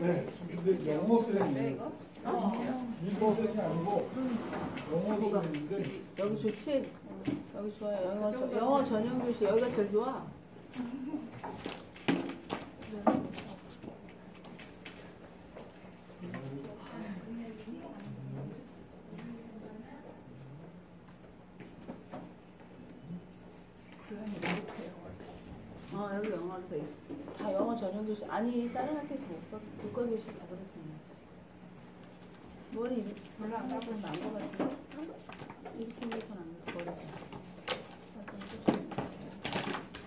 네. 근데 영어 네, 쌤이 이거? 일본 쌤이 아니고 영어 쌤인데 여기 좋지? 응, 여기 좋아요. 영어, 그 저- 정도는 영어 전용 교실 여기가 제일 좋아. 어 여기 영어로 돼 있어. 전용 교실 아니 다른 학교에서 못 봐. 국가 교실 다 그렇잖아. 머리 별로 안 가고 안것 같은데 이렇게 해서는 안 돼. 머리.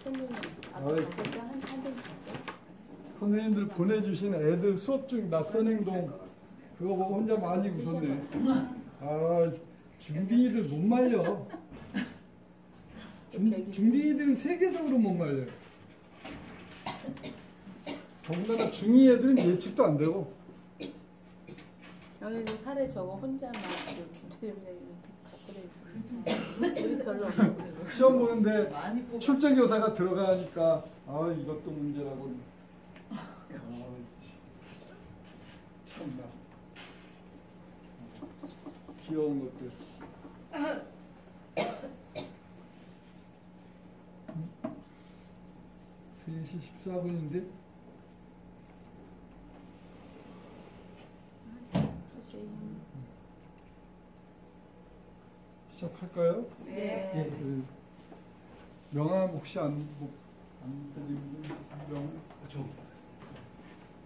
선생님 아까 갔어요? 선생님들 보내주신 애들 수업 중 낯선 행동 그거 보고 혼자 많이 웃었네. 아 중딩이들 못 말려. 중, 중딩이들은 세계적으로 못 말려요. 더군다나 중2 애들은 예측도 안 되고. 여기는 사례 저거 혼자 막 이렇게 갖고 우리 별로 없고 시험 보는데 출제교사가 들어가니까 아 이것도 문제라고. 아, 참나. 귀여운 것들. 3시 14분인데 시작할까요? 네. 그 명함 혹시 안, 뭐, 안 드리는 분? 명함? 저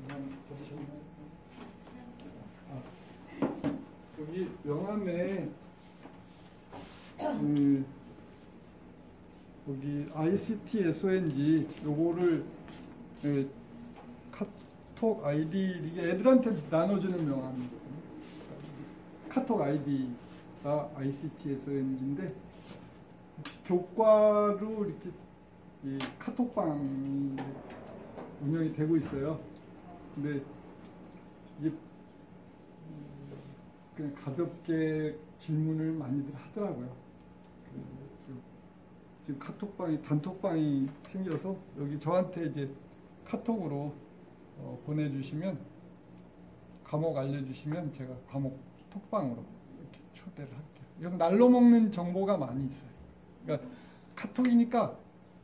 명함 받으셨나요? 아, 여기 명함에 그 여기 ICT SONG 요거를 그 카톡 아이디 이게 애들한테 나눠주는 명함이거든요. 카톡 아이디 가 ICT SONG인데 교과로 이렇게 이 카톡방이 운영이 되고 있어요. 근데 이게 음, 그냥 가볍게 질문을 많이들 하더라고요. 그, 그, 지금 카톡방이 단톡방이 생겨서 여기 저한테 이제 카톡으로 어, 보내주시면 과목 알려주시면 제가 과목 톡방으로 초대를 할게요. 여기 날로 먹는 정보가 많이 있어요. 그러니까 카톡이니까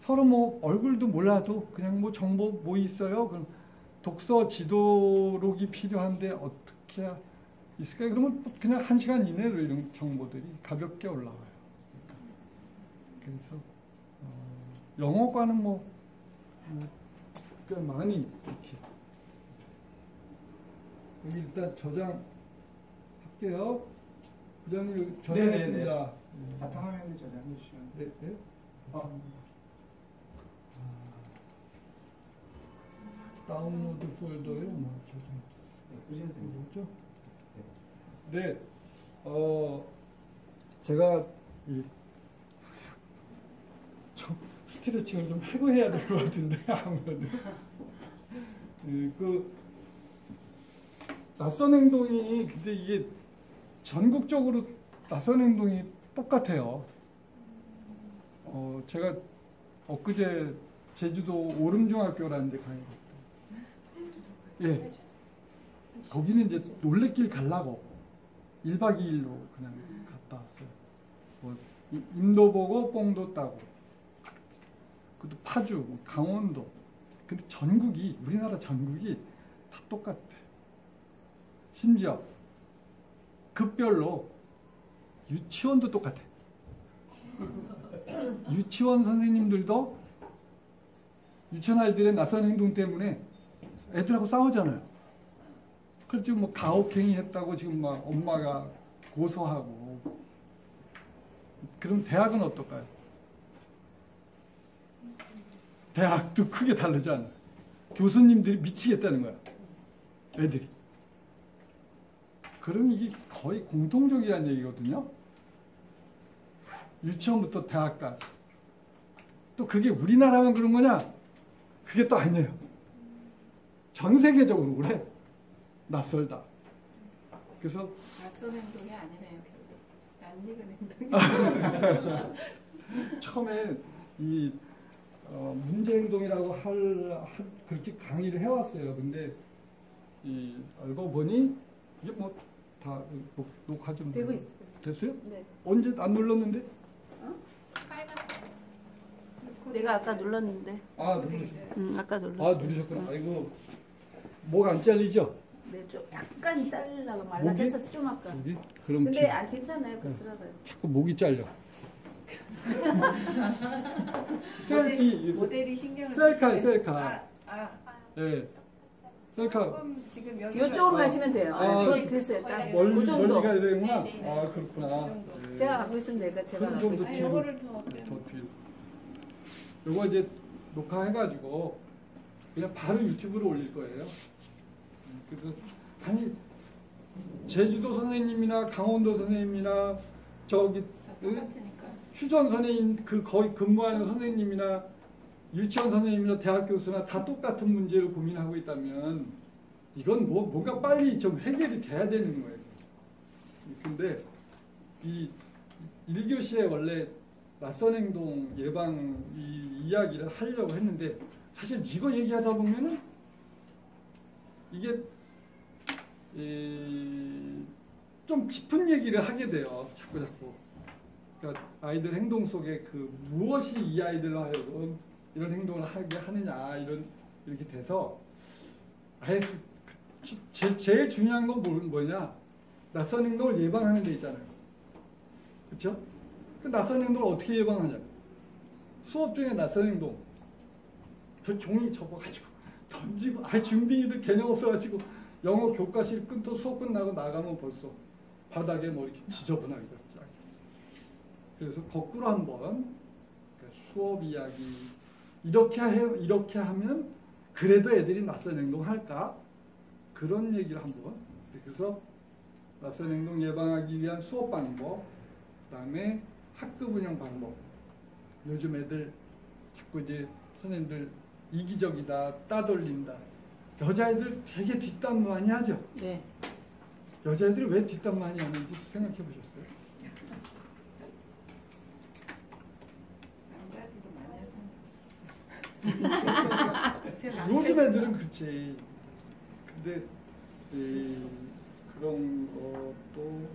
서로 뭐 얼굴도 몰라도 그냥 뭐 정보 뭐 있어요? 그럼 독서 지도록이 필요한데 어떻게 있을까요? 그러면 그냥 한 시간 이내로 이런 정보들이 가볍게 올라와요. 그래서 어, 영어과는 뭐, 뭐, 꽤 많이 이렇게 일단 저장할게요. 부장님 저장했습니다. 네. 바탕화면을 저장해 주시면 네, 네. 아. 다운로드 폴더에 뭐 저장. 보시면 됩니다. 뭐죠? 네. 어 제가 이 좀 스트레칭을 좀 하고 해야 될 것 같은데 아무래도 예, 그 낯선 행동이 근데 이게 전국적으로 낯선 행동이 똑같아요. 어 제가 엊그제 제주도 오름중학교라는 데 가요. 예. 거기는 이제 놀래길 가려고 1박 2일로 그냥 갔다 왔어요. 뭐 이- 임도 보고 뽕도 따고 그것도 파주, 뭐 강원도. 근데 전국이 우리나라 전국이 다 똑같아. 심지어 급별로 유치원도 똑같아. 유치원 선생님들도 유치원 아이들의 낯선 행동 때문에 애들하고 싸우잖아요. 그래서 지금 뭐 가혹행위 했다고 지금 막 엄마가 고소하고. 그럼 대학은 어떨까요? 대학도 크게 다르지 않아요. 교수님들이 미치겠다는 거야. 애들이. 그럼 이게 거의 공통적이라는 얘기거든요. 유치원부터 대학까지. 또 그게 우리나라만 그런 거냐? 그게 또 아니에요. 전 세계적으로 그래. 낯설다. 그래서 낯선 행동이 아니네요, 결국. 낯익은 행동이. 처음에 이 어, 문제 행동이라고 할, 할- 그렇게 강의를 해왔어요. 근데 이 알고 보니 이게 뭐 다 녹화 좀 되고 있어요. 됐어요? 네. 언제 안 눌렀는데? 빨간 내가 아까 눌렀는데. 아 누르셨. 응, 아까 눌렀어. 아 누르셨구나. 아이고 목 안 잘리죠? 네, 좀 약간 잘리려고 목이? 말라했었어 좀 아까. 여기? 그럼 근데 지금 안 괜찮아요. 그 들어가요. 자꾸 목이 잘려. 셀피 모델이 신경을 셀카. 셀카. 아, 아, 예. 셀 카 조금 지금 여기 이쪽으로 가시면 돼요. 아, 아, 됐어요. 딱. 멀리 그 멀리 정도. 가야 되는구나. 네, 네. 아 그렇구나. 그. 예. 제가 갖고 있으면 되니까 제가 그 갖고 있어요. 아, 뒤로. 요거를 더 빼면 더 뒤로. 요거 이제 녹화해가지고 그냥 바로 유튜브로 올릴 거예요. 음, 그래서 아니 제주도 선생님이나 강원도 선생님이나 저기. 휴전 선생님 그 거기 근무하는 선생님이나 유치원 선생님이나 대학 교수나 다 똑같은 문제를 고민하고 있다면 이건 뭐 뭔가 빨리 좀 해결이 돼야 되는 거예요. 근데 이 1교시에 원래 낯선 행동 예방 이 이야기를 하려고 했는데 사실 이거 얘기하다 보면은 이게 이, 좀 깊은 얘기를 하게 돼요. 자꾸 자꾸. 그러니까 아이들 행동 속에 그 무엇이 이 아이들로 하여금 이런 행동을 하게 하느냐 이런 이렇게 돼서 아예 그- 그- 제, 제일 중요한 건 뭐- 뭐냐 낯선 행동을 예방하는 데 있잖아요. 그렇죠? 그 낯선 행동을 어떻게 예방하냐? 수업 중에 낯선 행동 저 종이 접어가지고 던지고 아 중딩이들 개념 없어가지고 영어 교과실 끊고 수업 끝나고 나가면 벌써 바닥에 뭐 이렇게 지저분하게 쫙. 그래서 거꾸로 한번 그러니까 수업 이야기 이렇게 해 이렇게 하면 그래도 애들이 낯선 행동 할까? 그런 얘기를 한번. 그래서 낯선 행동 예방하기 위한 수업 방법 그다음에 학급 운영 방법. 요즘 애들 자꾸 이제 선생님들 이기적이다 따돌린다. 여자애들 되게 뒷담 많이 하죠? 네. 여자애들이 왜 뒷담 많이 하는지 생각해 보셨어요? 남자들도 많이 하고. 요새 요즘 애들은 그렇지. 근데 이 그런 것도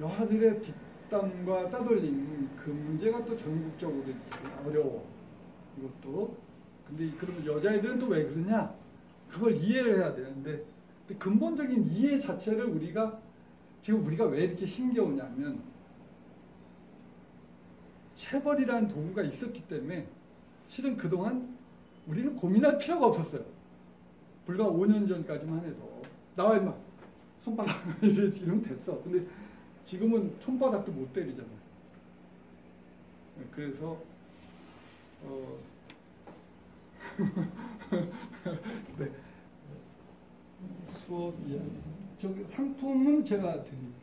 여하들의 뒷담과 따돌림 그 문제가 또 전국적으로 어려워. 이것도. 근데 그러면 여자애들은 또 왜 그러냐? 그걸 이해를 해야 되는데 근데 근본적인 이해 자체를 우리가 지금 우리가 왜 이렇게 힘겨우냐면 체벌이라는 도구가 있었기 때문에 실은 그동안 우리는 고민할 필요가 없었어요. 불과 5년 전까지만 해도 나와 임마 손바닥 이제 이러면 됐어. 근데 지금은 손바닥도 못 때리잖아요. 그래서 어 네. 수업 이야기 저기 상품은 제가 드립니다.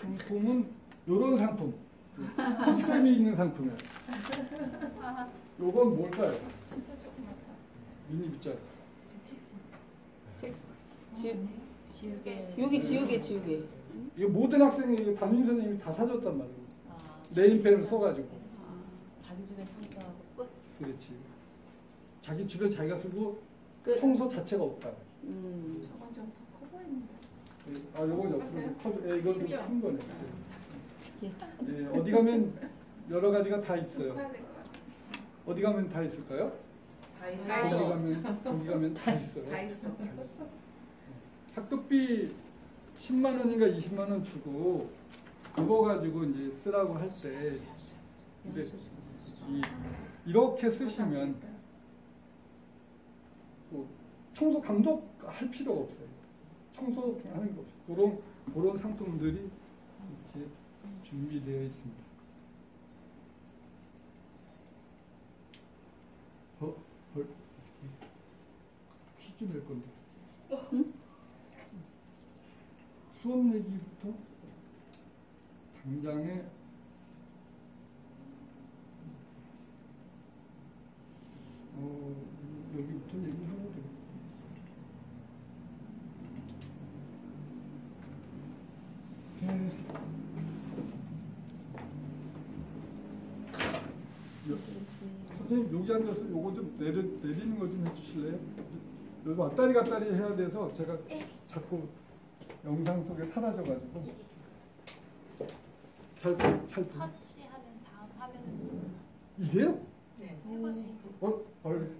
상품은 요런 상품 컨셉이 있는 상품이에요. 요건 뭘까요? 진짜 조그맣다. 미니 빗자루. 책. 지우, 지우개. 여기 지우개 지우개. 이거 모든 학생이 담임 선생님이 다 사줬단 말이에요. 아, 네임펜을 써가지고. 아, 자기 집에 청소하고 끝. 그렇지. 자기 주변 자기가 쓰고 끝. 청소 자체가 없다. 음. 저건 좀 더 커 보이는데. 아, 요건 옆으로 커. 예, 이건 그죠? 좀큰 거네. 예, 어디 가면 여러 가지가 다 있어요. 어디 가면 다 있을까요? 다 거기 있어. 가면 거기 가면 다 있어요. 다 있어. 학급비 10만 원인가 20만 원 주고 그거 가지고 이제 쓰라고 할 때 근데 이, 이렇게 쓰시면 뭐 청소 감독 할 필요가 없어요. 청소 그냥 하는 거 없어요. 그런 그런 상품들이 준비되어 있습니다. 어, 헐. 퀴즈 낼 건데. 수업 내기부터 당장에 어, 여기부터 얘기하면 되겠다. 여- 선생님 여기 앉아서 요거 좀 내려, 내리는 거 좀 해주실래요? 여기 왔다리 갔다리 해야 돼서 제가 자꾸 영상 속에 사라져가지고 잘, 잘, 터치하면 다음 화면을 이게요? 네, 해보세요. 어, 헐,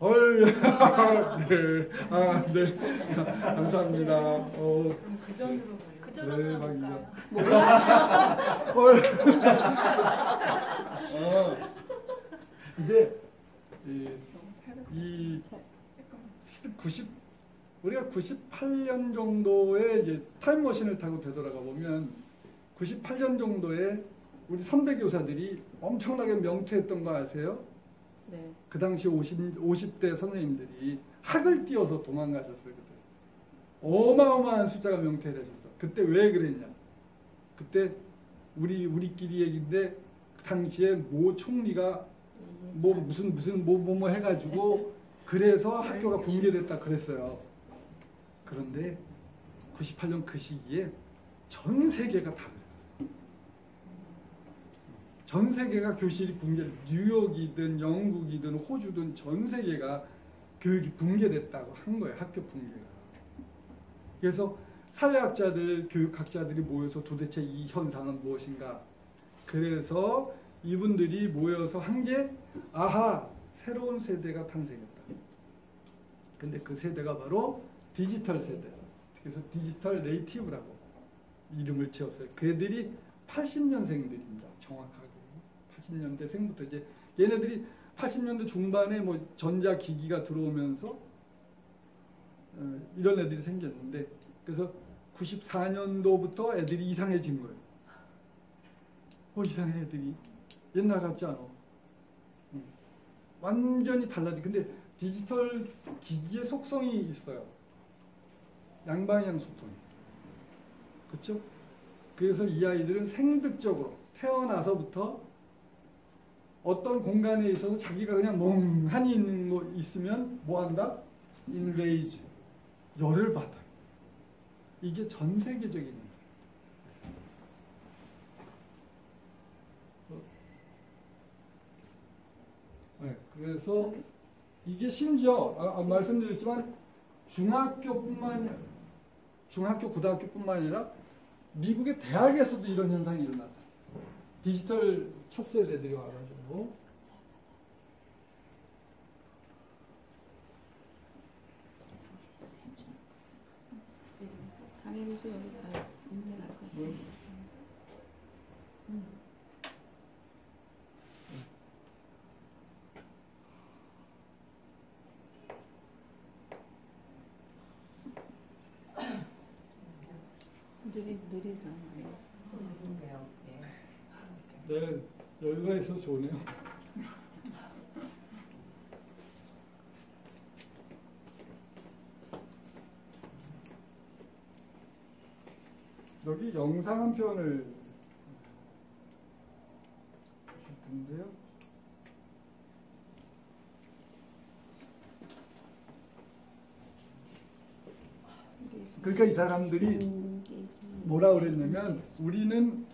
헐, 네, 아, 네, 감사합니다. 어, 그럼 그 전으로 가요. 그 전으로 네, 가볼까요? 헐. 어, 근데 이, 이 90, 우리가 98년 정도에 이제 타임머신을 타고 되돌아가 보면 98년 정도에 우리 선배 교사들이 엄청나게 명퇴했던 거 아세요? 네. 그 당시 50, 50대 선생님들이 학을 띄워서 도망가셨어요. 그때. 어마어마한 숫자가 명퇴를 하셨어. 그때 왜 그랬냐? 그때 우리 우리끼리 얘기인데 그 당시에 모 총리가 뭐 무슨 무슨 뭐 뭐 뭐 해가지고 그래서 학교가 붕괴됐다 그랬어요. 그런데 98년 그 시기에 전 세계가 다 그랬어요. 전 세계가 교실이 붕괴, 뉴욕이든 영국이든 호주든 전 세계가 교육이 붕괴됐다고 한 거예요. 학교 붕괴가. 그래서 사회학자들, 교육학자들이 모여서 도대체 이 현상은 무엇인가? 그래서 이분들이 모여서 한 게 아하 새로운 세대가 탄생했다. 근데 그 세대가 바로 디지털 세대. 그래서 디지털 네이티브라고 이름을 지었어요. 그애들이 80년생들입니다. 정확하게 80년대 생부터 이제 얘네들이 80년대 중반에 뭐 전자 기기가 들어오면서 어, 이런 애들이 생겼는데 그래서 94년도부터 애들이 이상해진 거예요. 어 이상해 애들이 옛날 같지 않아. 응. 완전히 달라지. 근데 디지털 기기의 속성이 있어요. 양방향 소통이. 그렇죠? 그래서 이 아이들은 생득적으로 태어나서부터 어떤 공간에 있어서 자기가 그냥 멍하니 있는 거 있으면 뭐 한다? 인레이지 열을 받아. 이게 전 세계적인 거예요. 네, 그래서 이게 심지어 아, 아, 말씀드렸지만 중학교뿐만 중학교 고등학교뿐만 아니라 미국의 대학에서도 이런 현상이 일어났다. 디지털 첫 세대들이 와가지고 장애인수 여기 가있는 게 나을 것 같아요. 느리 느리다. 네 여유가 있어서 좋네요. 여기 영상 한 편을 보실 텐데요. 그러니까 이 사람들이 뭐라 그랬냐면 우리는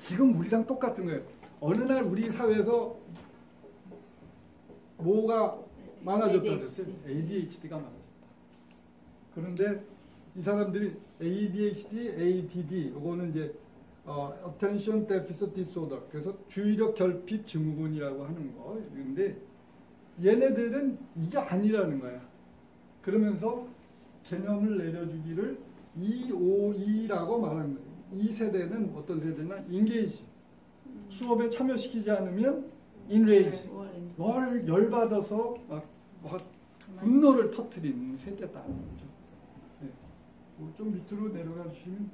지금 우리랑 똑같은 거예요. 어느 날 우리 사회에서 뭐가 많아졌다 그랬어요. ADHD가 많아졌다. 그런데 이 사람들이 ADHD, ADD 이거는 이제 어, Attention Deficit Disorder 그래서 주의력 결핍 증후군이라고 하는 거. 근데 얘네들은 이게 아니라는 거야. 그러면서 개념을 내려주기를 EOE라고 말하는 거예요. 이 세대는 어떤 세대나 인게이지. 수업에 참여시키지 않으면 인레이지. 뭘 열받아서 막, 막 분노를 터트리는 세대다. 네. 뭐좀 밑으로 내려가 주시면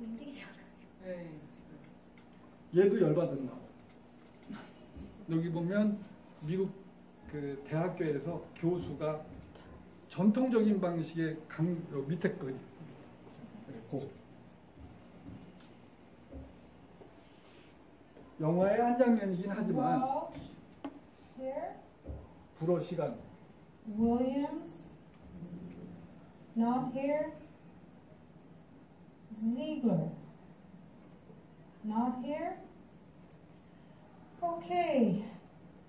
움직이지 않아가지고. 네, 얘도 열받았나 봐. 여기 보면 미국 그 대학교에서 교수가 전통적인 방식의 강요 밑에 네, 고 영화의 한 장면이긴 하지만 불어 시간 Williams, not here, Ziegler, not here. Okay,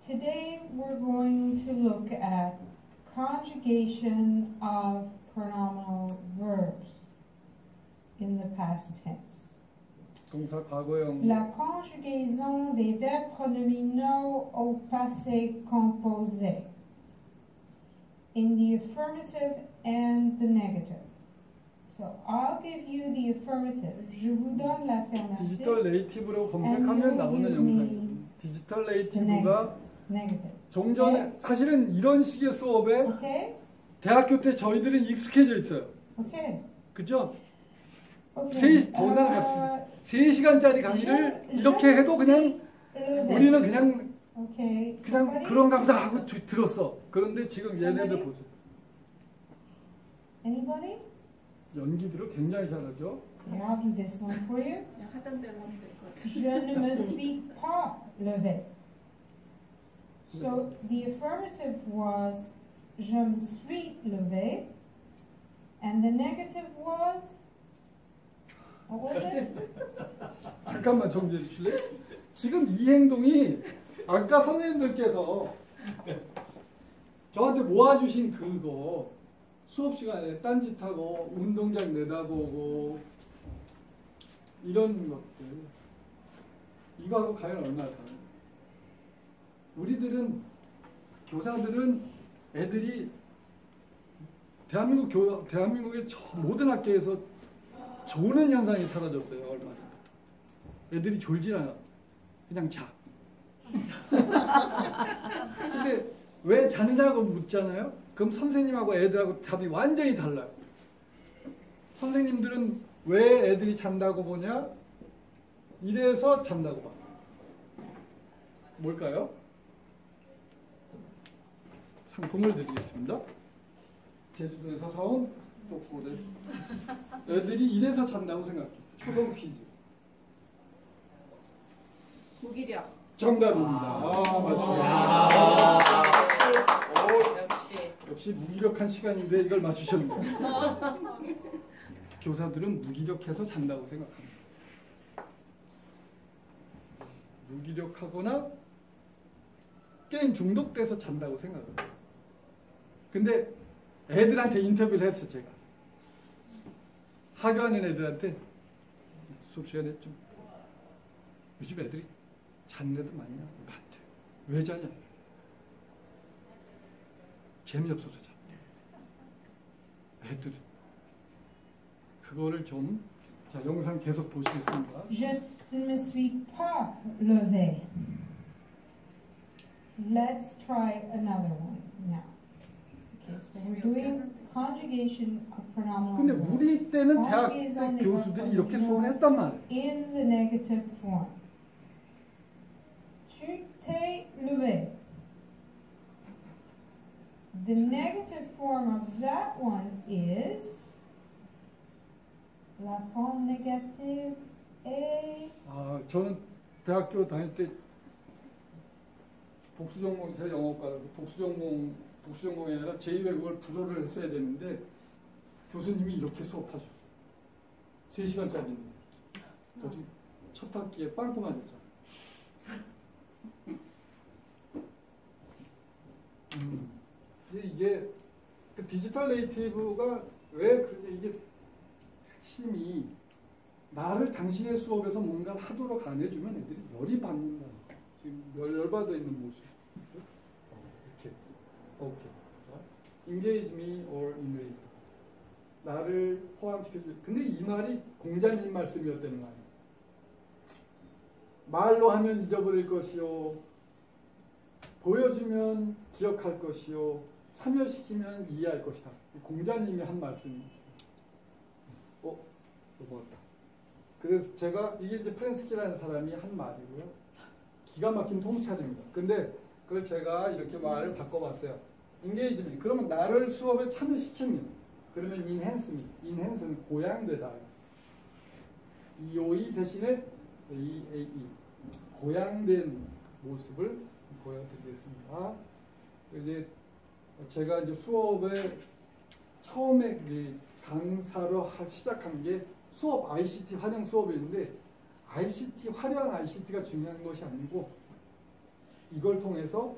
Today we're going to look at conjugation of pronominal verbs in the past tense. 동사 과거형 La conjugaison des verbes pronominaux au passé composé in the affirmative and the negative. So I'll give you the affirmative. Je vous donne l'affirmative. 디지털 네이티브로 검색하면 나오는 영상입니다. 디지털 네이티브가 Negative. 종전에 사실은 이런 식의 수업에 Okay? 대학교 때 저희들은 익숙해져 있어요. Okay. 그죠? okay. 세- 더군다나 Uh, 3시간짜리 강의를 이렇게 해도 그냥 uh, 우리는 그냥. 그냥? 그런가 보다 하고 두- 들었어. 그런데 지금 얘네들? 보세요. Anybody? 연기들을 굉장히 잘하죠. I'll do this one for you. 그냥 하던 대로 하면 될것 같아. Je ne me suis pas levé. So the affirmative was je me suis levé, and the negative was what was it? 잠깐만 정리해 주실래요? 지금 이 행동이 아까 선생님들께서 저한테 모아주신 그거 수업 시간에 딴짓하고 운동장 내다보고 이런 것들 이거하고 과연 얼마나 다른가 우리들은 교사들은 애들이 대한민국 교 대한민국의 저 모든 학교에서 조는 현상이 사라졌어요 얼마 전에 애들이 졸질 않아. 그냥 자. 근데 왜 자느냐고 묻잖아요? 그럼 선생님하고 애들하고 답이 완전히 달라요. 선생님들은 왜 애들이 잔다고 보냐? 이래서 잔다고 봐. 뭘까요? 상품을 드리겠습니다. 제주도에서 사온 초콜릿. 애들이 이래서 잔다고 생각해. 초성 퀴즈. 무기력. 정답입니다. 아, 맞습니다. 역시. 역시 무기력한 시간인데 이걸 맞추셨네요. 교사들은 무기력해서 잔다고 생각합니다. 무기력하거나 게임 중독돼서 잔다고 생각해요. 근데 애들한테 인터뷰를 했어 제가. 학교하는 애들한테 수업 시간에 좀 요즘 애들이 애들 많냐? 많대. 왜 자냐? 재미없어서 자. 애들 그거를 좀 자, 영상 계속 보시겠습니다. Je ne suis pas levé. Let's try another one now. Okay, so we're doing conjugation of pronominal 근데. 우리 때는 대학 때 교수들이 이렇게 수업을 했단 말이에요. in the negative form. Tu t'es levé. The negative form of that one is la forme négative est 아, 저는 대학교 다닐 때 복수 전공 제 영어과라서 복수 전공 복수 전공이 아니라 제2외국어를 불어를 했어야 되는데 교수님이 이렇게 수업하셨어요. 3시간짜리인데. 어디 첫 학기에 빵꾸 맞았잖아. 음. 이게 그 디지털 네이티브가 왜 그런데 이게 핵심이 나를 당신의 수업에서 뭔가를 하도록 안 해주면 애들이 열이 받는다. 지금 열, 열받아 있는 모습. 오케이. engage me or engage. 나를 포함시켜주. 근데 이 말이 공자님 말씀이었다는 말이에요. 말로 하면 잊어버릴 것이요. 보여주면 기억할 것이요. 참여시키면 이해할 것이다. 공자님이 한 말씀이에요. 어? 넘어갔다. 그래서 제가 이게 이제 프렌스키라는 사람이 한 말이고요. 기가 막힌 통찰입니다. 근데 그걸 제가 이렇게 말을 바꿔봤어요. 인게이지면 그러면 나를 수업에 참여시키면 그러면 인핸스미 인핸스는 고양되다. EOE 대신에 EAE 고양된 모습을 보여드리겠습니다. 이제 제가 이제 수업에 처음에 이 강사로 하- 시작한 게 수업 ICT 활용 수업이었는데 ICT 화려한 ICT가 중요한 것이 아니고 이걸 통해서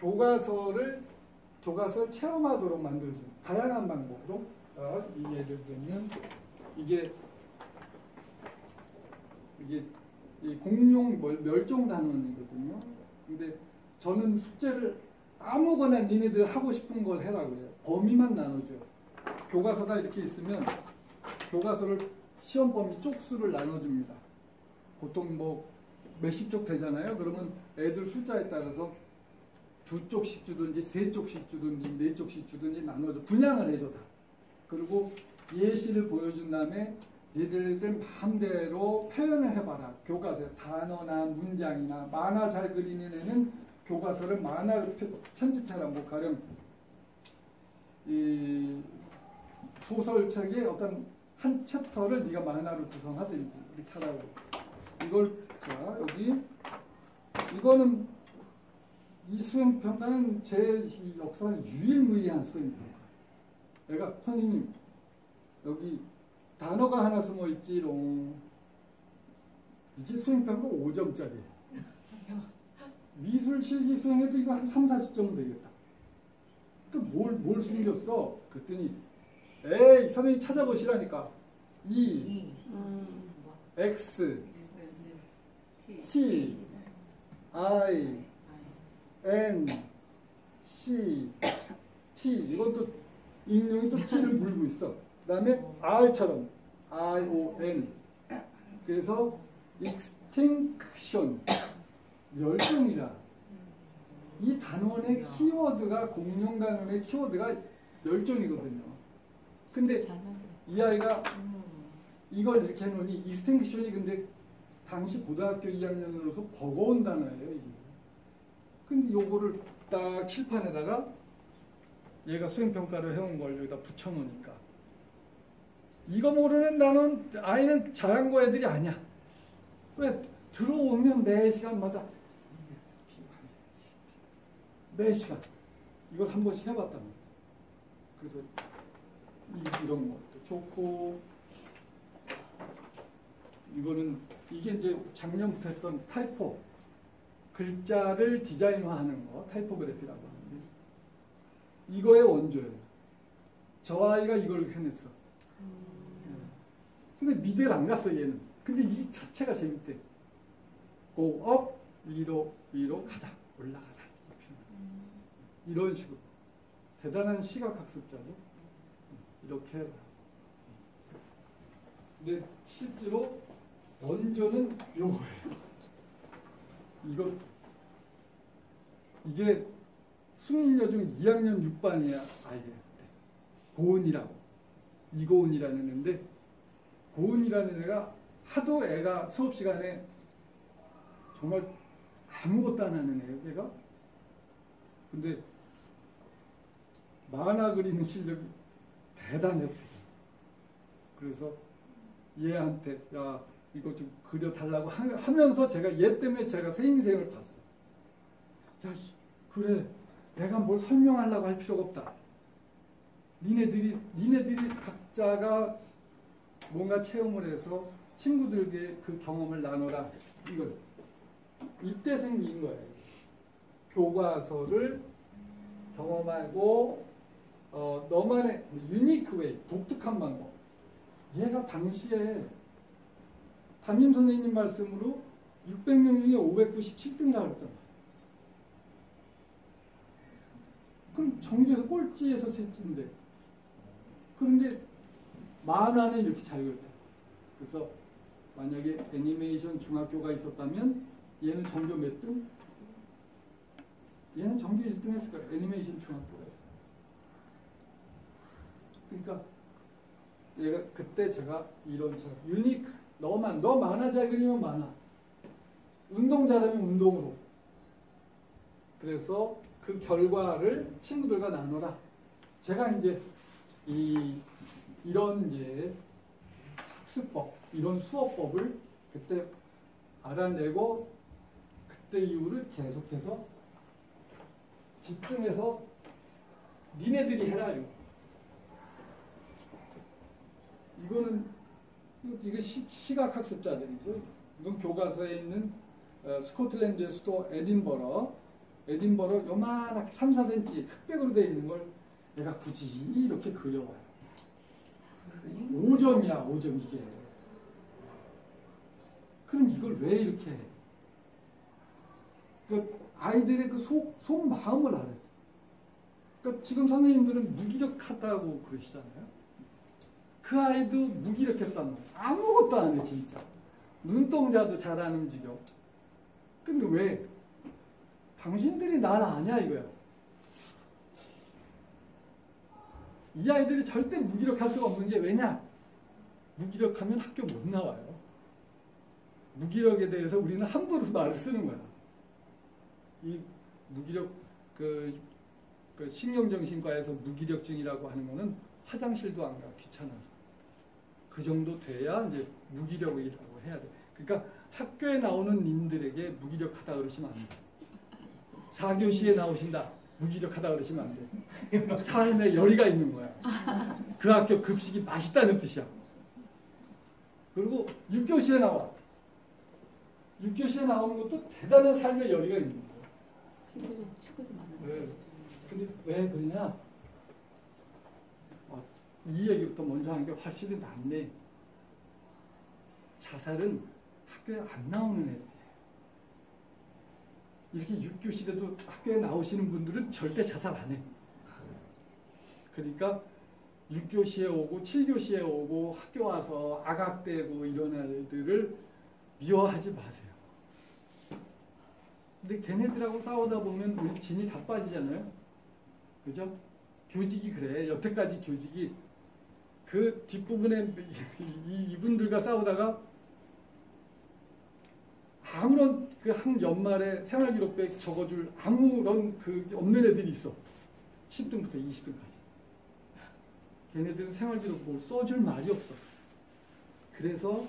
교과서를 교과서를 체험하도록 만들어줍니다. 다양한 방법으로 아, 이 예를 들면 이게 이게 이 공룡 멸- 멸종 단원이거든요. 근데 저는 숙제를 아무거나 니네들 하고 싶은 걸 해라 그래요. 범위만 나눠줘요. 교과서가 이렇게 있으면 교과서를 시험 범위 쪽수를 나눠줍니다. 보통 뭐 몇십 쪽 되잖아요. 그러면 애들 숫자에 따라서 두 쪽씩 주든지 세 쪽씩 주든지 네 쪽씩 주든지 나눠줘 분양을 해줘 다. 그리고 예시를 보여준 다음에 니들들 마음대로 표현을 해봐라. 교과서에 단어나 문장이나 만화 잘 그리는 애는 교과서를 만화로 편- 편집해라. 뭐 가령 이 소설책의 어떤 한 챕터를 네가 만화로 구성하든지 이렇게 하라고. 이걸 자 여기 이거는 이 수행 평가는 제이 역사는 유일무이한 수행 평가. 내가 선생님 여기 단어가 하나 숨어 있지롱. 이게 수행 평가 5점짜리. 미술 실기 수행해도 이거 한 3, 40점 되겠다. 그뭘 뭘 숨겼어? 그랬더니 에이 선생님 찾아보시라니까. E 음. X T I N C T 이것도 익명이 또 T를 물고 있어. 그 다음에 R처럼 I O N 그래서 extinction 멸종이라 이 단원의 키워드가 공룡 단원의 키워드가 멸종이거든요. 근데 이 아이가 이걸 이렇게 해놓으니 익스텐션이 근데 당시 고등학교 2학년으로서 버거운 단어예요. 이게. 근데 요거를 딱 칠판에다가 얘가 수행평가를 해온 걸 여기다 붙여놓으니까 이거 모르는 나는 아이는 자연고 애들이 아니야. 왜 들어오면 매 시간마다 매 시간 이걸 한 번씩 말이야. 그래서 이, 이런 것도 좋고 이거는 이게 이제 작년부터 했던 타이포 글자를 디자인화하는 거 타이포그래피라고 하는데 이거의 원조예요. 저 아이가 이걸 해냈어. 근데 미대를 안 갔어 얘는. 근데 이 자체가 재밌대. go up 위로 위로 가다 올라가다 이런 식으로 대단한 시각학습자죠. 이렇게 해라. 근데 실제로 원조는 요거예요. 이거 이게 수민여중 2학년 6반이야. 아이들 고은이라고. 이고은이라는 애인데 고은이라는 애가 하도 애가 수업 시간에 정말 아무것도 안 하는 애예요 걔가. 근데 만화 그리는 실력이 대단해 그래서 얘한테 야 이거 좀 그려달라고 하- 하면서 제가 얘 때문에 제가 새 인생을 봤어. 야 씨, 그래 내가 뭘 설명하려고 할 필요가 없다. 니네들이 니네들이 각자가 뭔가 체험을 해서 친구들에게 그 경험을 나눠라 이걸 이때 생긴 거예요. 교과서를 경험하고 어, 너만의 unique way 독특한 방법. 얘가 당시에 담임 선생님 말씀으로 600명 중에 597등 나왔단 말이야. 그럼 전교에서 꼴찌에서 셋째인데 그런데 만화는 이렇게 잘 그렸다. 그래서 만약에 애니메이션 중학교가 있었다면 얘는 전교 몇 등? 얘는 전교 1등 했을 거야. 애니메이션 중학교가 있어. 그러니까 얘가 그때 제가 이런 저 유니크 너만 너 만화 잘 그리면 만화 운동 잘하면 운동으로 그래서 그 결과를 친구들과 나눠라 제가 이제 이 이런 이제 학습법 이런 수업법을 그때 알아내고 그때 이후로 계속해서 집중해서 니네들이 해라 이거. 이거는 이거 시, 시각학습자들이죠. 이건 교과서에 있는 어, 스코틀랜드에서도 에딘버러, 에딘버러 요만하게 3, 4cm 흑백으로 되어 있는 걸 내가 굳이 이렇게 그려와요. 5점이야, 5점 이게. 그럼 이걸 왜 이렇게 해? 그 아이들의 그 속, 속 마음을 알아야 돼. 그러니까 지금 선생님들은 무기력하다고 그러시잖아요. 그 아이도 무기력했단 말이야. 아무것도 안 해, 진짜. 눈동자도 잘 안 움직여. 근데 왜? 당신들이 날 아냐, 이거야. 이 아이들이 절대 무기력할 수가 없는 게 왜냐? 무기력하면 학교 못 나와요. 무기력에 대해서 우리는 함부로 말을 쓰는 거야. 이 무기력 그, 그 신경정신과에서 무기력증이라고 하는 거는 화장실도 안 가, 귀찮아서. 그 정도 돼야 이제 무기력이라고 해야 돼. 그러니까 학교에 나오는 님들에게 무기력하다 그러시면 안 돼. 4교시에 나오신다. 무기력하다 그러시면 안 돼. 삶에 열의가 있는 거야. 그 학교 급식이 맛있다는 뜻이야. 그리고 6교시에 나와. 6교시에 나오는 것도 대단한 삶의 열의가 있는 거야. 친구들 많아요. 네. 근데 왜 그러냐? 어, 이 얘기부터 먼저 하는 게 훨씬 낫네. 자살은 학교에 안 나오는 애들 이렇게 6교시에도 학교에 나오시는 분들은 절대 자살 안 해. 그러니까 6교시에 오고 7교시에 오고 학교 와서 악악대고 이런 애들을 미워하지 마세요. 근데 걔네들하고 싸우다 보면 우리 진이 다 빠지잖아요. 그죠? 교직이 그래. 여태까지 교직이 그 뒷부분에 이- 이분들과 싸우다가 아무런 그 한 연말에 생활기록부에 적어줄 아무런 그 없는 애들이 있어. 10등부터 20등까지. 걔네들은 생활기록 뭘 써줄 말이 없어. 그래서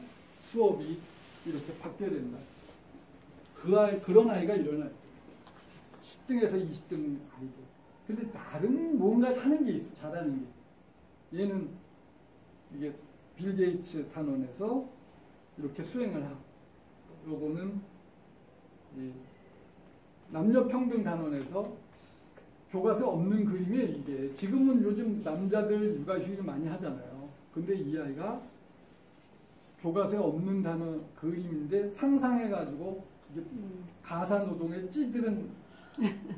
수업이 이렇게 바뀌어야 된다. 그 아이, 그런 아이가 일어나요. 10등에서 20등 아이들. 근데 나름 뭔가 하는 게 있어. 잘하는 게. 얘는 이게 빌 게이츠 탄원에서 이렇게 수행을 하고 요거는 이 남녀 평등 단원에서 교과서에 없는 그림이에요 이게 지금은 요즘 남자들 육아휴직 많이 하잖아요 근데 이 아이가 교과서에 없는 단어 그림인데 상상해가지고 이게 음. 가사 노동에 찌들은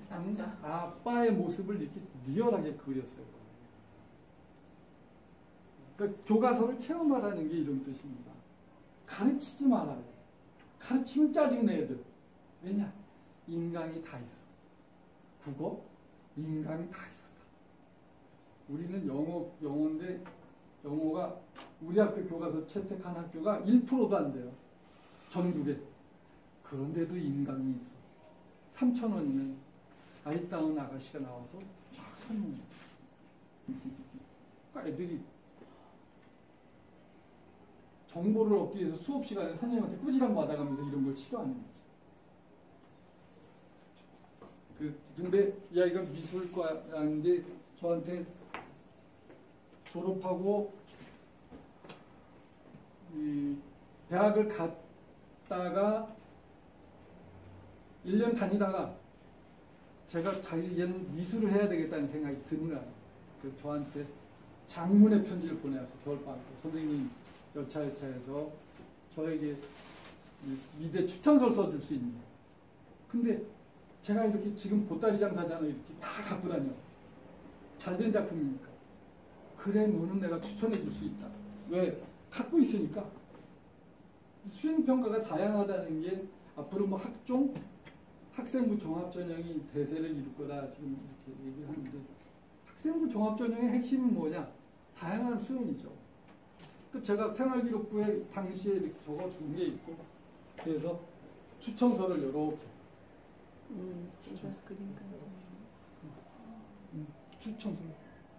남자 아빠의 모습을 이렇게 리얼하게 그렸어요. 그러니까 교과서를 체험하라는 게 이런 뜻입니다. 가르치지 말아요. 가르치면 짜증내 애들. 왜냐? 인강이 다 있어. 국어, 인강이 다 있어. 우리는 영어, 영어인데 영어가 우리 학교 교과서 채택한 학교가 1%도 안 돼요. 전국에. 그런데도 인강이 있어. 3천 원이면 아이다운 아가씨가 나와서 쫙 설명해. 그러니까 애들이 정보를 얻기 위해서 수업 시간에 선생님한테 꾸지람 받아가면서 이런 걸 싫어하는 거지. 그 근데 이 아이가 미술과인데 저한테 졸업하고 이 대학을 갔다가 1년 다니다가 제가 자기 얘는 미술을 해야 되겠다는 생각이 거예요. 그래서 저한테 장문의 편지를 보내왔어요. 겨울방학 때. 선생님 여차여차해서 저에게 이 미대 추천서 써줄 수 있냐. 근데 제가 이렇게 지금 보따리 장사잖아요. 이렇게 다 갖고 다녀. 잘된 작품이니까. 그래, 너는 내가 추천해 줄 수 있다. 왜? 갖고 있으니까. 수행평가가 다양하다는 게 앞으로 뭐 학종, 학생부 종합전형이 대세를 이룰 거다 지금 이렇게 얘기를 하는데 학생부 종합전형의 핵심은 뭐냐? 다양한 수행이죠. 그 제가 생활기록부에 당시에 이렇게 적어준 게 있고 그래서 추천서를 이렇게 음, 그림가. 추천서.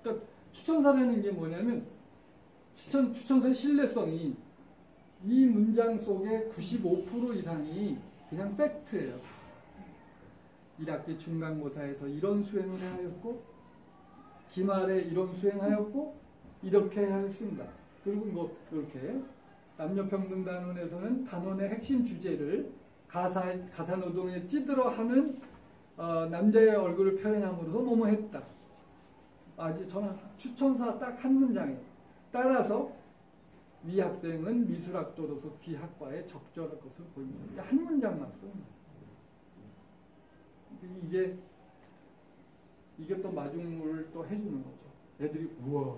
그러니까 추천서라는 게 뭐냐면 추천 추천서의 신뢰성이 이 문장 속에 95% 이상이 그냥 팩트예요. 1학기 중간고사에서 이런 수행을 하였고 기말에 이런 수행하였고 이렇게 하였습니다. 그리고 뭐 이렇게 남녀평등 단원에서는 단원의 핵심 주제를 가사 가사 노동에 찌들어 하는 어, 남자의 얼굴을 표현함으로써 뭐뭐 했다. 아직 저는 추천사 딱 한 문장에 따라서 이 학생은 미술학도로서 귀학과에 적절할 것을 보입니다. 한 문장만 써. 이게 이게 또 마중물을 또 해주는 거죠. 애들이 우와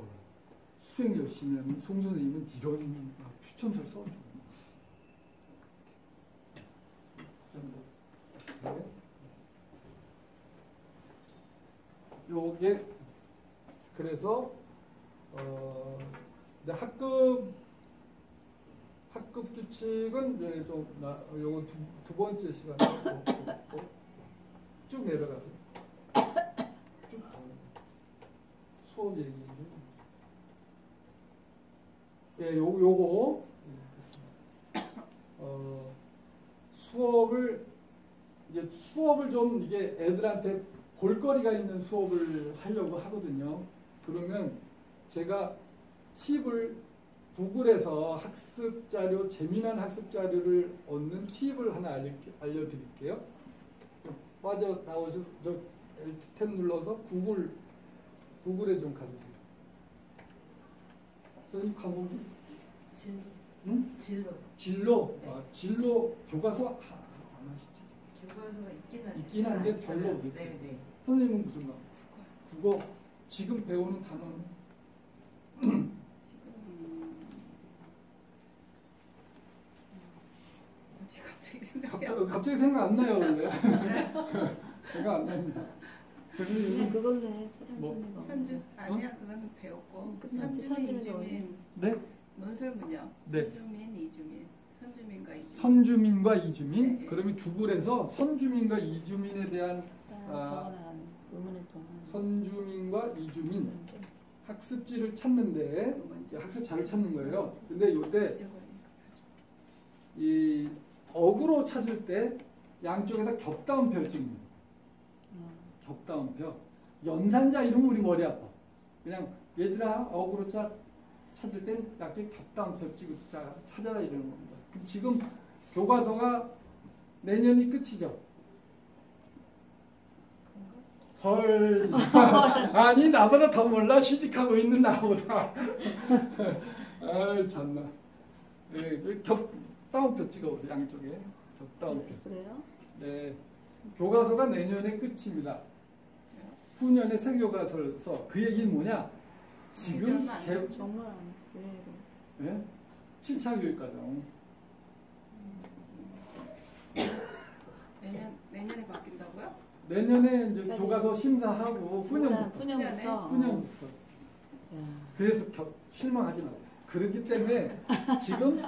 수행 열심히 하면 송 선생님은 이런 막 추천서를 써주고. 네. 요게 그래서 어 학급 학급 규칙은 좀나 요거 두, 두 번째 시간에 쭉 내려가서 쭉. 수업 얘기 예, 요 요거 어 수업을 이제 수업을 좀 이게 애들한테 볼거리가 있는 수업을 하려고 하거든요. 그러면 제가 팁을 구글에서 학습 자료, 재미난 학습 자료를 얻는 팁을 하나 알려, 알려드릴게요. 빠져 나오셔서 저 Alt 탭 눌러서 구글 구글에 좀 가주세요. 과목이 질, 응? 질로. 진로 네. 아, 진로 교과서 하- 안 하시지? 교과서가 있긴 한데. 있긴 잘 한데. 별로 없겠지. 네, 네. 선생님은 무슨 과? 국어 지금 배우는 단어는 지금 뭐지 갑자기 생각이 안 갑자기, 갑자기 생각 안 나요 원래 생각 안 납니다. 그래서 그냥 요즘 그걸로 해. 뭐? 선주 아니야 그거는 배웠고 음. 선주민 선주민 이주민 네 논설문요. 네. 선주민 이주민 선주민과 이주민. 선주민과 이주민 네. 그러면 구글에서 선주민과 이주민에 대한 아. 저거랑 의문의 동안. 선주민과 이주민 학습지를 찾는데 그거 먼저 이제 학습 자를 찾는 거예요. 근데 요때. 이 어구로 찾을 때 양쪽에다 겹다운표 찍는 거예요. 겹다운표. 연산자 이름 우리 머리 아파. 그냥 얘들아 어구로 짜 찾을 땐 약간 겹다운표 찍고 자 찾아라 이러는 겁니다. 지금 교과서가 내년이 끝이죠. 헐. 아니 나보다 더 몰라 휴직하고 있는 나보다. 아이 참나. 예, 겹다운표 찍어 우리 양쪽에 겹다운표. 그래요? 네. 교과서가 내년에 끝입니다. 후년에 새 교과서에서 그 얘기는 뭐냐? 지금 개. 정말 안 왜? 예? 7차 교육 과정. 내년 내년에 바뀐다고요? 내년에 이제 그래. 교과서 심사하고 후년부터. 후년부터. 후년부터. 야. 그래서 겨, 실망하지 마. 그렇기 때문에 지금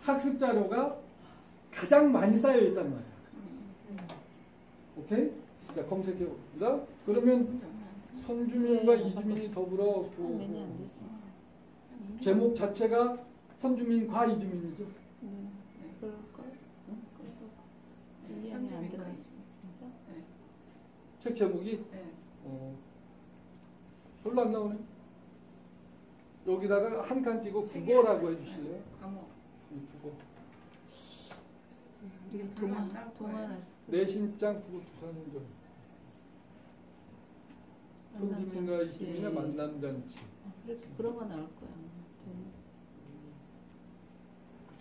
학습 자료가 가장 많이 쌓여 있단 말이야. 오케이? 자, 검색해 봅니다. 그러면 선주민과 이주민이 더불어 그안 됐어. 제목 자체가 선주민과 이주민이죠. 네. 이주민. 진짜? 책 제목이 네. 어, 별로 안 나오네. 여기다가 한 칸 띄고 국어라고 해주실래요? 과목. 이 국어. 우리가 동화. 동화라. 내신장 국어 부산전. 선주민과 이주민의 만남 잔치. 그렇게 그런 거 나올 거야. 음.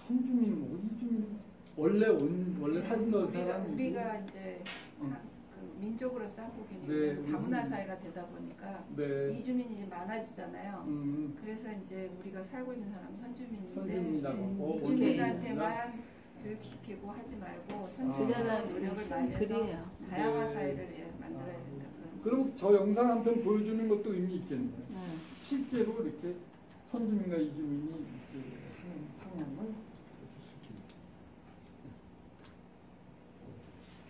선주민 뭐 이주민 원래 온 원래 사진 넣은 우리가 이제 응. 한- 그 민족으로서 한국인이 네, 다문화 사회가 되다 보니까 네. 이주민이 이제 많아지잖아요. 음, 그래서 이제 우리가 살고 있는 사람은 선주민인데 선주민이라고 네, 어, 이주민한테만 교육시키고 하지 말고 그 선주민의 사람 노력을 쓴 많이 해서 글이에요. 다양한 네. 사회를 예, 만들어야 된다 그럼 저 영상 한 편 보여주는 것도 의미 있겠네요. 네. 실제로 이렇게 선주민과 이주민이 이제 하는 상황을.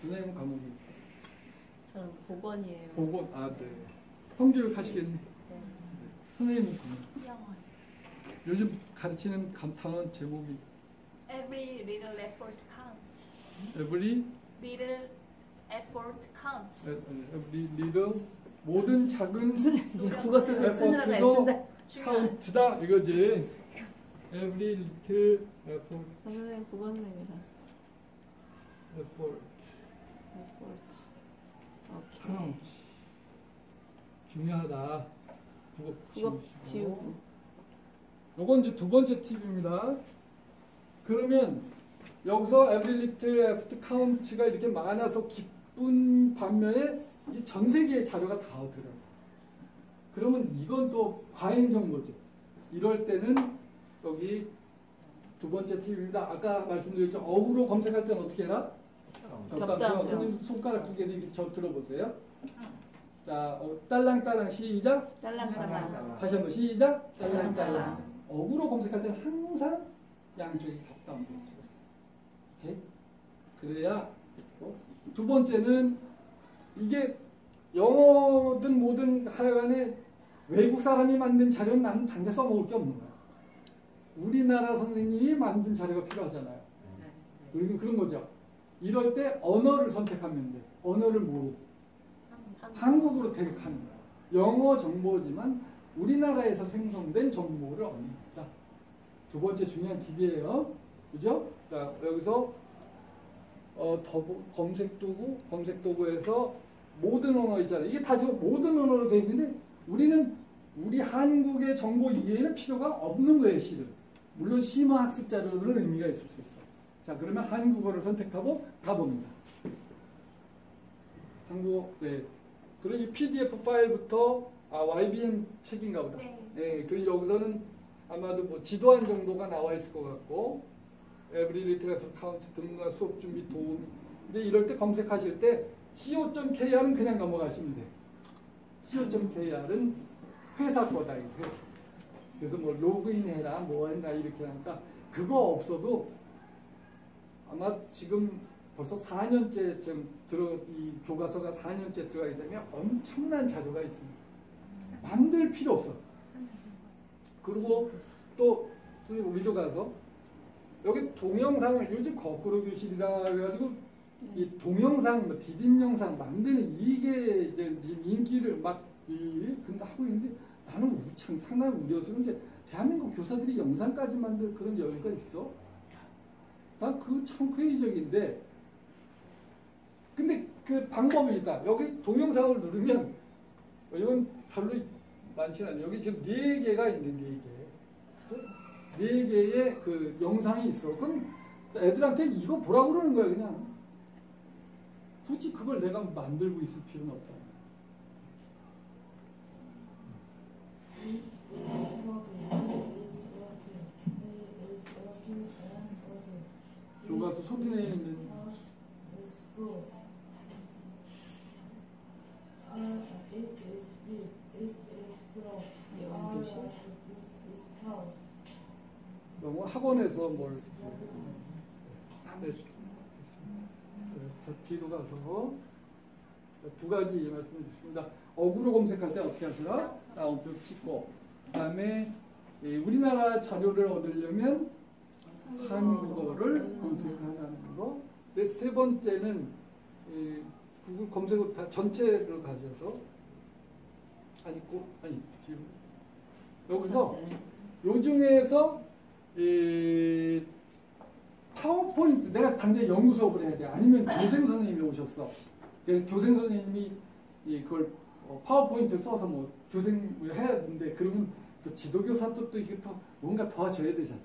선생님 과목이 저는 복원이에요. 보건 아 네. 성교육 하시겠네. 선생님은 과목. 영어. 요즘 가르치는 감- 단원 제목이 Every little effort counts. every Little effort counts. every little 모든 작은 애쓴다. 중요한 카운트다 이거지. every little effort 선생님 국어 선생님이라서. effort, effort. 오케이. count. 중요하다. 그거 지우시고. 지우고. 요건 이제 두 번째 팁입니다. 그러면 여기서 every little effort count가 이렇게 많아서 기쁜 반면에 전 세계의 자료가 다 들어요. 그러면 이건 또 과잉 정보죠. 이럴 때는 여기 두 번째 팁입니다. 아까 말씀드렸죠. 어구로 검색할 때는 어떻게 해라? 겹다, 겹다. 겹. 선생님 손가락 두개 이렇게 저 들어 보세요. 자, 어, 딸랑딸랑 시작. 딸랑딸랑. 다시 한번 시작. 딸랑딸랑. 어구로 검색할 때는 항상 양쪽이 찍어서. 오케이? 그래야. 두 번째는 이게 영어든 뭐든 하여간에 외국 사람이 만든 자료는 나는 당장 써먹을 게 없는 거야. 우리나라 선생님이 만든 자료가 필요하잖아요. 그리고 그런 거죠. 이럴 때 언어를 선택하면 돼. 언어를 모르고. 한국으로 대입하는 거야. 영어 정보지만 우리나라에서 생성된 정보를 얻는다. 두 번째 중요한 팁이에요. 그죠? 자, 여기서 어, 더보, 검색 도구, 검색 도구에서 모든 언어 있잖아요. 이게 다 지금 모든 언어로 되어 있는데 우리는 우리 한국의 정보 이해는 필요가 없는 거예요, 실은. 물론 심화 학습 자료는 의미가 있을 수 있어. 자, 그러면 한국어를 선택하고 가봅니다. 한국어, 네. 그리고 이 PDF 파일부터 아 YBN 책인가 보다. 네. 네, 그리고 여기서는 아마도 뭐 지도안 정도가 나와 있을 것 같고 Little Effort Counts 등과 수업 준비 도움. 근데 이럴 때 검색하실 때 co.kr은 그냥 넘어가시면 돼요. co.kr은 회사 거다 회사. 그래서 뭐 로그인해라 뭐 했나 이렇게 하니까 그거 없어도 아마 지금 벌써 4년째 지금 들어 이 교과서가 4년째 들어가게 되면 엄청난 자료가 있습니다. 만들 필요 없어. 그리고 또 우리도 가서 여기 동영상을 요즘 거꾸로 교실이라 그래가지고 이 동영상 뭐 디딤 영상 만드는 이게 이제 인기를 막 이 근데 하고 있는데 나는 우- 참 상당히 우려스러운 게 대한민국 교사들이 영상까지 만들 그런 여유가 있어? 난 그거 참 회의적인데 근데 그 방법이 있다. 여기 동영상을 누르면 이건 별로 많지는 않아요. 여기 지금 네 개가 있는데 네 개. 네 개의 그 영상이 있어. 그럼 애들한테 이거 보라고 그러는 거야 그냥. 굳이 그걸 내가 만들고 있을 필요는 없다. 교과서 소리내 있는 영어 교실. 너무 학원에서 뭘 네, 저 뒤로 가서 두 가지 말씀을 드렸습니다. 어구로 검색할 때 어떻게 하시나? 다운표 찍고 그 다음에 예, 우리나라 자료를 얻으려면 한국어를 검색하는 거. 네, 세 번째는 이 구글 검색어 다 전체를 가져서 아니 꼭 아니 뒤로 여기서 요 중에서 이 파워포인트 내가 당장 영어 수업을 해야 돼. 아니면 교생 선생님이 오셨어. 그래서 교생 선생님이 이 그걸 어, 파워포인트를 써서 뭐 교생을 해야 되는데 그러면 또 지도교사도 또 이게 또 뭔가 도와줘야 되잖아.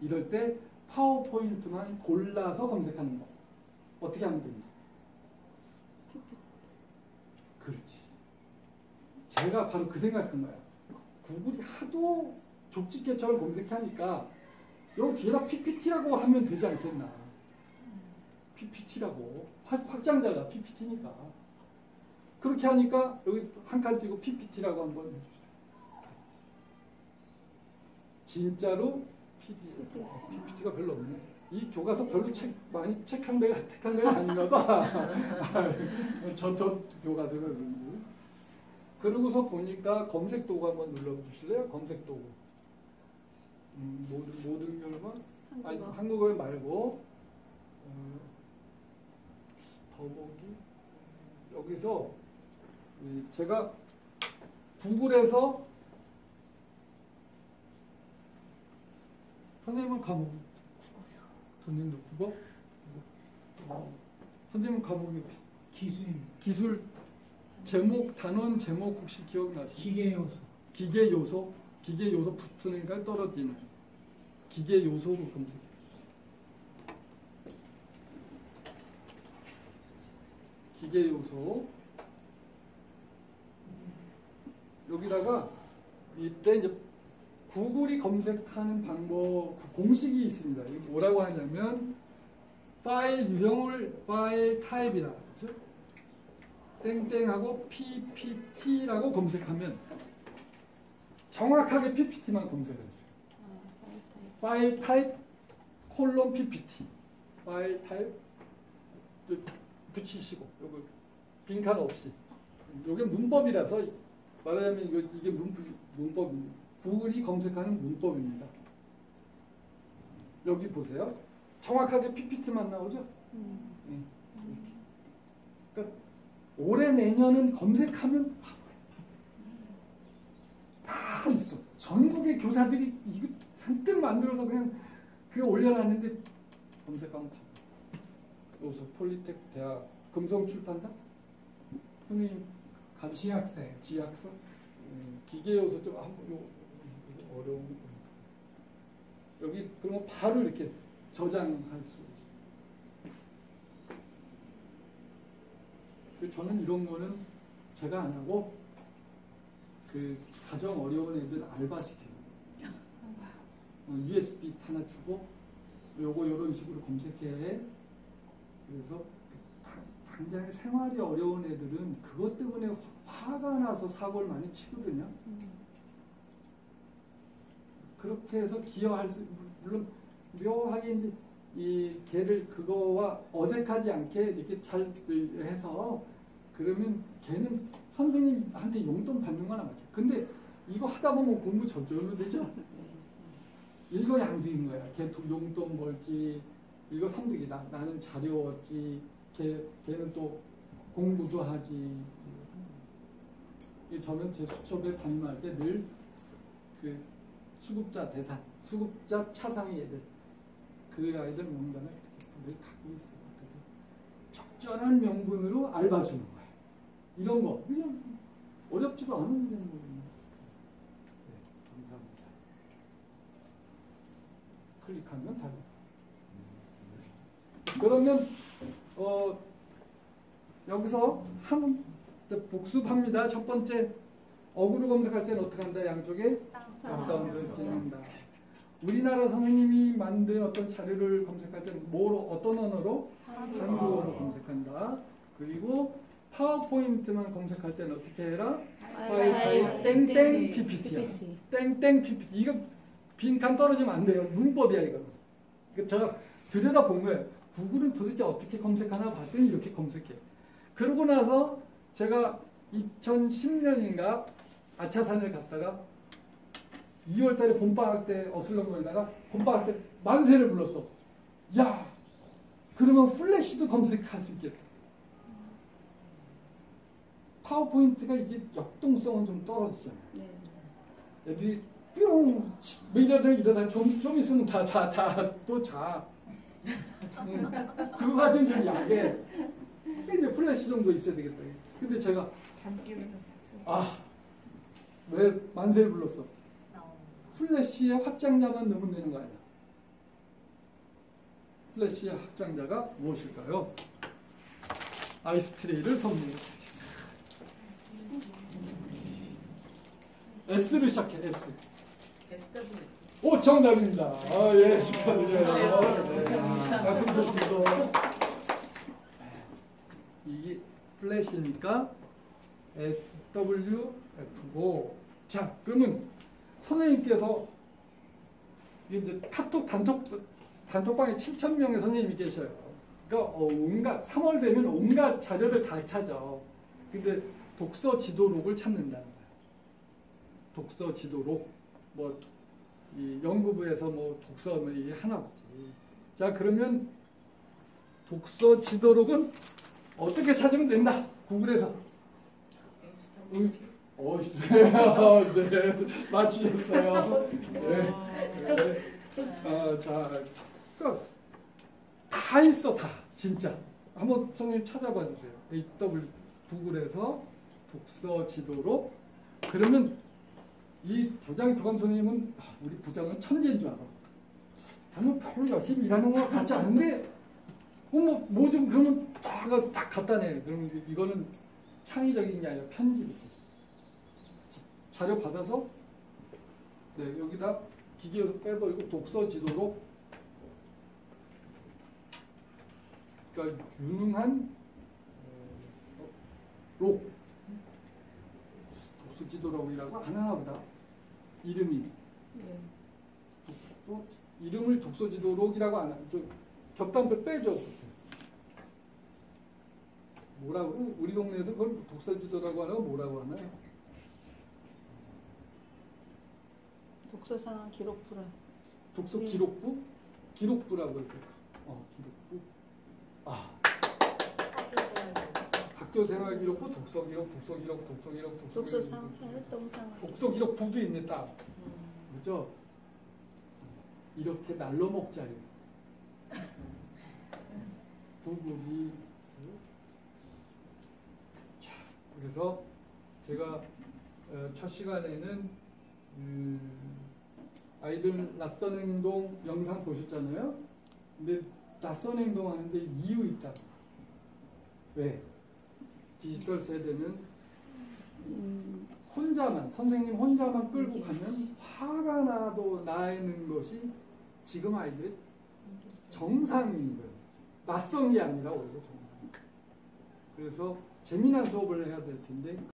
이럴 때 파워포인트만 골라서 검색하는 거. 어떻게 하면 됩니다? 그렇지. 제가 바로 그 생각한 거야. 구글이 하도 족집게처럼 검색하니까 여기 뒤에다 PPT라고 하면 되지 않겠나. PPT라고. 확장자가 PPT니까. 그렇게 하니까 여기 한 칸 띄고 PPT라고 한번 해주시죠. 진짜로 PD, PPT가 별로 없네. 이 교과서 별로 책 많이 책한 데가 택한 데가 아닌가 봐. 저, 저 그런지. 그러고서 보니까 검색 도구 한번 눌러주실래요? 검색 도구. 음, 모든 모든 결과 아니 한국어. 한국어 말고 어, 더보기 여기서 이 제가 구글에서 선생님은 과목 선생님도 국어? 국어. 선생님 과목이 기술입니다. 기술 제목 단원 제목 혹시 기억나시나요? 기계 요소. 기계 요소 기계 요소 붙으니까 떨어지는 기계 요소로 검색해 주세요. 기계 요소 여기다가 이때 이제 구글이 검색하는 방법 그 공식이 있습니다. 이게 뭐라고 하냐면 파일 유형을 file type이라 그죠? 땡땡하고 PPT라고 검색하면 정확하게 PPT만 검색해 주세요. file type 콜론 PPT file type 또 붙이시고 요거 빈칸 없이 요게 문법이라서 말하자면 이게 문, 문법입니다. 구글이 검색하는 문법입니다. 여기 보세요. 정확하게 PPT만 나오죠? 네. 그러니까 올해 내년은 검색하면 다 있어. 전국의 교사들이 이거 잔뜩 만들어서 그냥 그게 올려놨는데 검색하면 다. 여기서 폴리텍 대학 금성 출판사 선생님 가 지학사예요. 지학서 음, 기계 요소 좀 한번 요 이거 어려운 거 여기 그러면 바로 이렇게 저장할 수 있어요. 그 저는 이런 거는 제가 안 하고 그 가정 어려운 애들 알바 시켜요. 어, USB 하나 주고 요거 이런 식으로 검색해. 그래서 당- 당장에 생활이 어려운 애들은 그것 때문에 화- 화가 나서 사고를 많이 치거든요. 그렇게 해서 기여할 수 물론 묘하게 이제 이 걔를 그거와 어색하지 않게 이렇게 잘 해서 그러면 걔는 선생님한테 용돈 받는 거나 마찬가지. 근데 이거 하다 보면 공부 저절로 되죠. 이거 양수인 거야. 걔 도- 용돈 벌지. 이거 성득이다. 나는 잘 외웠지. 걔 걔는 또 공부도 하지. 이 저는 제 수첩에 담임할 때 늘 그 수급자 대상, 수급자 차상의 애들, 그 아이들 명단을 늘 갖고 있어요. 그래서 적절한 명분으로 알바 주는 거예요. 이런 거 그냥 어렵지도 않은 명분입니다. 네, 감사합니다. 클릭하면 다. 그러면 어 여기서 한 복습합니다. 첫 번째 어구로 검색할 때는 어떻게 한다? 양쪽에 다운을 진행한다. 우리나라 선생님이 만든 어떤 자료를 검색할 때는 뭐로 어떤 언어로 한국어로 검색한다. 그리고 파워포인트만 검색할 때는 어떻게 해라? 파일 땡땡 PPT야. 땡땡 PPT. 이거 빈칸 떨어지면 안 돼요. 문법이야 이거. 그 제가 들여다 본 거예요. 구글은 도대체 어떻게 검색하나 봤더니 이렇게 검색해. 그러고 나서 제가 2010년인가 아차산을 갔다가 2월 달에 봄방학 때 어슬렁거리다가 봄방학 때 만세를 불렀어. 야, 그러면 플래시도 검색할 수 있겠다. 파워포인트가 이게 역동성은 좀 떨어지잖아요. 네. 애들이 뿅! 뭐 이러다 이러다 좀, 좀 있으면 다, 다, 다 또 자. 응. 그거 가지고 좀 약해. 이제 플래시 정도 있어야 되겠다. 근데 제가, 아, 왜 만세를 불렀어? 플래시의 확장자만 넣으면 되는 거 아니야? 플래시의 확장자가 무엇일까요? 아이스트레이를 선물해 드리겠습니다. S로 시작해, S. 오, 정답입니다. 아, 예, 축하드려요. 네. 박수 주시고. 이게 플래시니까 SWF고. 자, 그러면 선생님께서 이제 카톡 단톡 단톡방에 7천 명의 선생님이 계셔요. 그러니까 어, 온갖 3월 되면 온갖 자료를 다 찾아. 근데 독서 지도록을 찾는다는 거예요. 독서 지도록 뭐 이 연구부에서 뭐 독서 뭐 이게 하나 없지. 자 그러면 독서 지도록은 어떻게 찾으면 된다. 구글에서. 음, 어, 있어요. 네, 맞히셨어요. 네. 네. 어, 자, 그러니까 다 있어, 다. 진짜. 한번 선생님 찾아봐 주세요. HW 구글에서 독서 지도록 그러면 이 부장 교감 선생님은 아, 우리 부장은 천재인 줄 알아. 저는 별로 열심히 일하는 것 같지 않은데 어머 뭐좀 그러면 딱, 딱 갖다 내. 그러면 이거는 창의적인 게 아니라 편집이지. 자, 자료 받아서 네 여기다 기계에서 빼버리고 독서 지도로 그러니까 유능한 어, 록 독서 지도록이라고 안 하나 보다 이름이 예. 또 이름을 독서 지도록이라고 안 하죠 저 겹단표 빼죠 뭐라고? 우리 동네에서 그걸 독서 지도라고 하나 뭐라고 하나요? 독서 상황 기록부라. 독서 음. 기록부? 기록부라고 이렇게. 어, 기록부. 아, 학교 생활 기록부, 독서 기록, 독서 기록, 독서 기록, 독서 독서 기록. 상황, 활동 상황. 독서 기록 부도 있네 딱. 음. 그죠? 이렇게 날로 먹자리. 부부리. 자, 그래서 제가 어, 첫 시간에는 음, 아이들 낯선 행동 영상 보셨잖아요. 근데 낯선 행동 하는데 이유 있다. 왜? 디지털 세대는 음, 혼자만 선생님 혼자만 끌고 가면 화가 나도 나는 것이 지금 아이들의 정상인 거예요. 낯선 게 아니라 오히려 정상. 그래서 재미난 수업을 해야 될 텐데